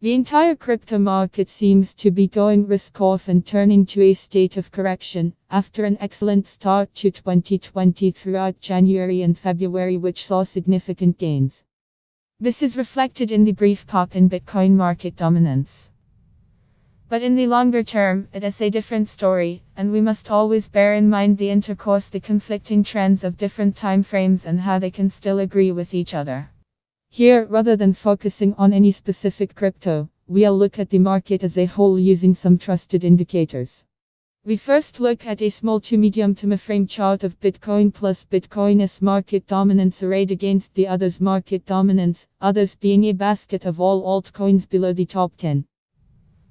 The entire crypto market seems to be going risk off and turning to a state of correction after an excellent start to 2020 throughout January and February, which saw significant gains. This is reflected in the brief pop in Bitcoin market dominance. But in the longer term, it is a different story, and we must always bear in mind the intercourse, the conflicting trends of different timeframes, and how they can still agree with each other. Here, rather than focusing on any specific crypto, we'll look at the market as a whole using some trusted indicators. We first look at a small to medium time frame chart of Bitcoin plus Bitcoin Bitcoin's market dominance arrayed against the others' market dominance, others being a basket of all altcoins below the top 10.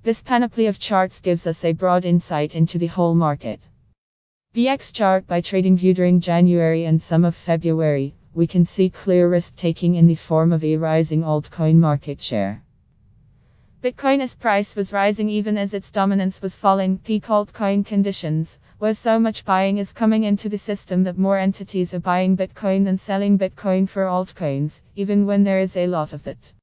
This panoply of charts gives us a broad insight into the whole market. The X chart by TradingView during January and some of February, we can see clear risk taking in the form of a rising altcoin market share. Bitcoin's price was rising even as its dominance was falling, peak altcoin conditions, where so much buying is coming into the system that more entities are buying Bitcoin than selling Bitcoin for altcoins, even when there is a lot of it.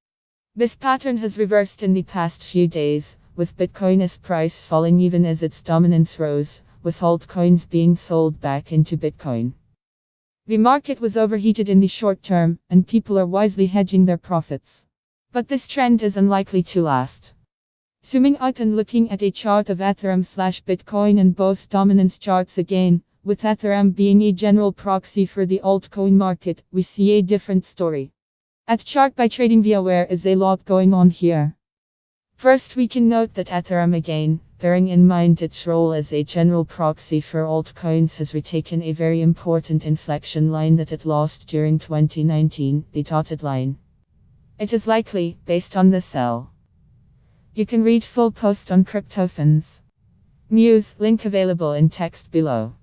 This pattern has reversed in the past few days, with Bitcoin's price falling even as its dominance rose, with altcoins being sold back into Bitcoin. The market was overheated in the short term, and people are wisely hedging their profits. But this trend is unlikely to last. Zooming out and looking at a chart of Ethereum slash Bitcoin and both dominance charts again, with Ethereum being a general proxy for the altcoin market, we see a different story. At chart by trading TradingView there is a lot going on here. First, we can note that Ethereum again, bearing in mind its role as a general proxy for altcoins, has retaken a very important inflection line that it lost during 2019, the dotted line. It is likely, based on the sell. You can read full post on CryptoFans. News, link available in text below.